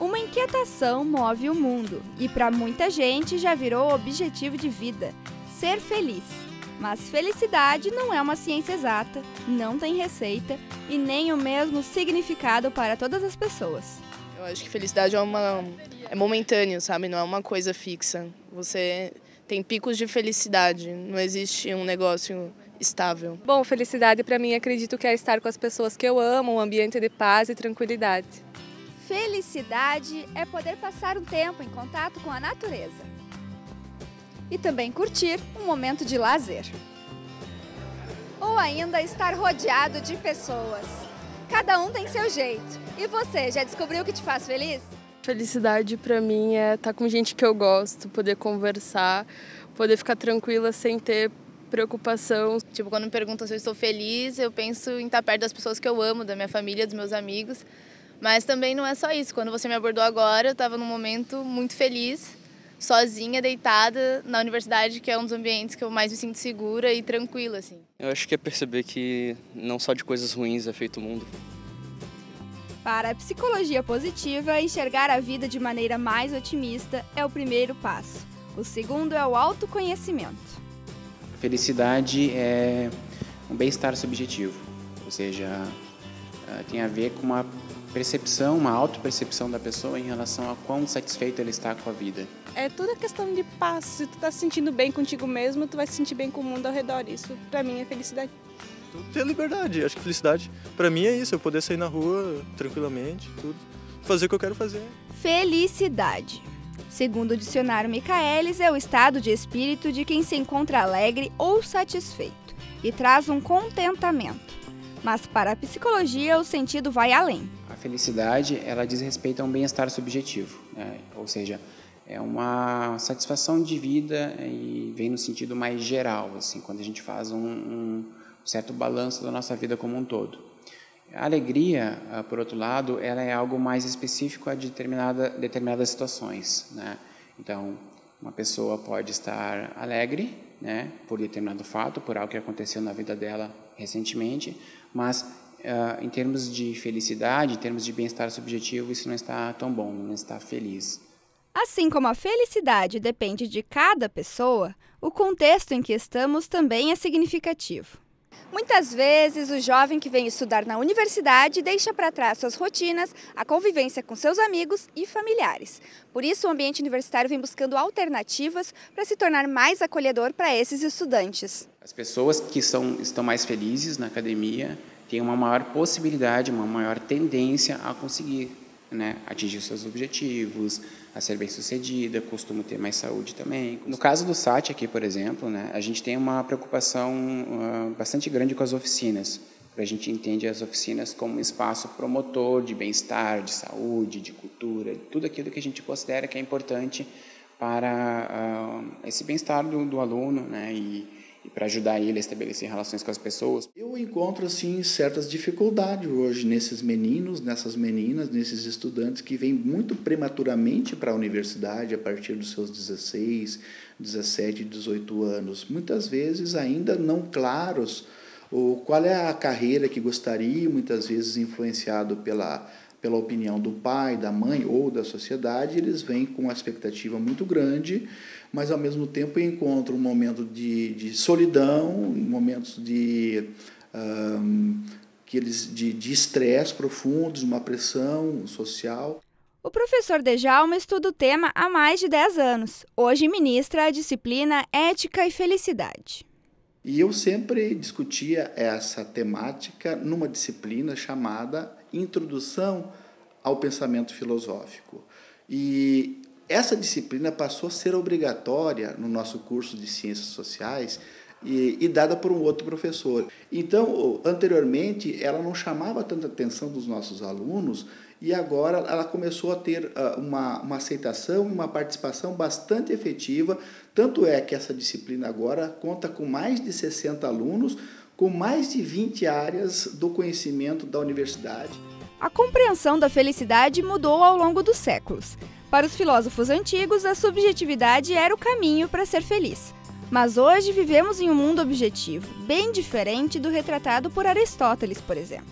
Uma inquietação move o mundo e para muita gente já virou objetivo de vida: ser feliz. Mas felicidade não é uma ciência exata, não tem receita e nem o mesmo significado para todas as pessoas. Eu acho que felicidade é uma é momentâneo, sabe? Não é uma coisa fixa. Você tem picos de felicidade, não existe um negócio estável. Bom, felicidade para mim acredito que é estar com as pessoas que eu amo, um ambiente de paz e tranquilidade. Felicidade é poder passar um tempo em contato com a natureza e também curtir um momento de lazer. Ou ainda estar rodeado de pessoas. Cada um tem seu jeito. E você, já descobriu o que te faz feliz? Felicidade para mim é estar com gente que eu gosto, poder conversar, poder ficar tranquila sem ter preocupação. Tipo, quando me perguntam se eu estou feliz, eu penso em estar perto das pessoas que eu amo, da minha família, dos meus amigos. Mas também não é só isso. Quando você me abordou agora, eu estava num momento muito feliz sozinha, deitada na universidade, que é um dos ambientes que eu mais me sinto segura e tranquila, assim. Eu acho que é perceber que não só de coisas ruins é feito o mundo. Para a psicologia positiva, enxergar a vida de maneira mais otimista é o primeiro passo. O segundo é o autoconhecimento. Felicidade é um bem-estar subjetivo, ou seja, eh, tem a ver com uma percepção, uma auto-percepção da pessoa em relação a quão satisfeito ele está com a vida. É tudo questão de paz. Se tu tá se sentindo bem contigo mesmo, tu vai se sentir bem com o mundo ao redor. Isso, para mim, é felicidade. Ter liberdade. Acho que felicidade, para mim, é isso. Eu poder sair na rua tranquilamente, tudo. Fazer o que eu quero fazer. Felicidade. Segundo o dicionário Michaelis, é o estado de espírito de quem se encontra alegre ou satisfeito e traz um contentamento. Mas para a psicologia, o sentido vai além. Felicidade, ela diz respeito a um bem-estar subjetivo, né? ou seja, é uma satisfação de vida e vem no sentido mais geral, assim, quando a gente faz um, um certo balanço da nossa vida como um todo. A alegria, ah, por outro lado, ela é algo mais específico a determinada, determinadas situações, né? Então, uma pessoa pode estar alegre, né, por determinado fato, por algo que aconteceu na vida dela recentemente, mas uh, em termos de felicidade, em termos de bem-estar subjetivo, isso não está tão bom, não está feliz. Assim como a felicidade depende de cada pessoa, o contexto em que estamos também é significativo. Muitas vezes, o jovem que vem estudar na universidade deixa para trás suas rotinas, a convivência com seus amigos e familiares. Por isso, o ambiente universitário vem buscando alternativas para se tornar mais acolhedor para esses estudantes. As pessoas que são, estão mais felizes na academia têm uma maior possibilidade, uma maior tendência a conseguir né, atingir seus objetivos, a ser bem-sucedida, costumo ter mais saúde também. No caso do SAT aqui, por exemplo, né, a gente tem uma preocupação uh, bastante grande com as oficinas. A gente entende as oficinas como um espaço promotor de bem-estar, de saúde, de cultura, tudo aquilo que a gente considera que é importante para uh, esse bem-estar do, do, aluno, né, e para ajudar ele a estabelecer relações com as pessoas. Eu encontro assim certas dificuldades hoje nesses meninos, nessas meninas, nesses estudantes que vêm muito prematuramente para a universidade a partir dos seus 16, 17, 18 anos, muitas vezes ainda não claros o qual é a carreira que gostariam, muitas vezes influenciado pela pela opinião do pai, da mãe ou da sociedade, eles vêm com uma expectativa muito grande, mas ao mesmo tempo encontram um momento de, de solidão, momentos de, um, que eles, de estresse profundos, uma pressão social. O professor Dejalma estuda o tema há mais de 10 anos. Hoje ministra a disciplina Ética e Felicidade. E eu sempre discutia essa temática numa disciplina chamada Introdução ao Pensamento Filosófico. E essa disciplina passou a ser obrigatória no nosso curso de Ciências Sociais e, e, dada por um outro professor. Então, anteriormente, ela não chamava tanta atenção dos nossos alunos e agora ela começou a ter uh, uma, uma aceitação e uma participação bastante efetiva. Tanto é que essa disciplina agora conta com mais de 60 alunos, com mais de 20 áreas do conhecimento da universidade. A compreensão da felicidade mudou ao longo dos séculos. Para os filósofos antigos, a subjetividade era o caminho para ser feliz. Mas hoje vivemos em um mundo objetivo, bem diferente do retratado por Aristóteles, por exemplo.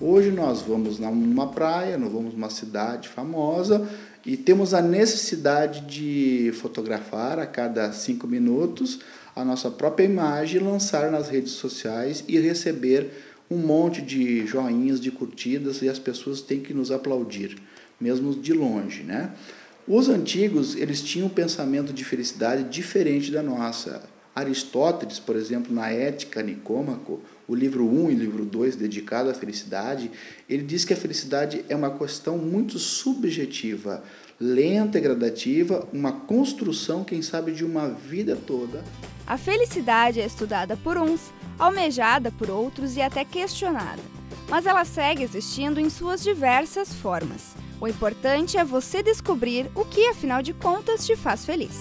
Hoje nós vamos numa praia, nós vamos numa cidade famosa e temos a necessidade de fotografar a cada cinco minutos a nossa própria imagem, lançar nas redes sociais e receber um monte de joinhas, de curtidas e as pessoas têm que nos aplaudir, mesmo de longe, né? Os antigos, eles tinham um pensamento de felicidade diferente da nossa. Aristóteles, por exemplo, na Ética Nicômaco, o livro 1 e o livro 2 dedicado à felicidade, ele diz que a felicidade é uma questão muito subjetiva, lenta e gradativa, uma construção, quem sabe, de uma vida toda. A felicidade é estudada por uns, almejada por outros e até questionada, mas ela segue existindo em suas diversas formas. O importante é você descobrir o que, afinal de contas, te faz feliz.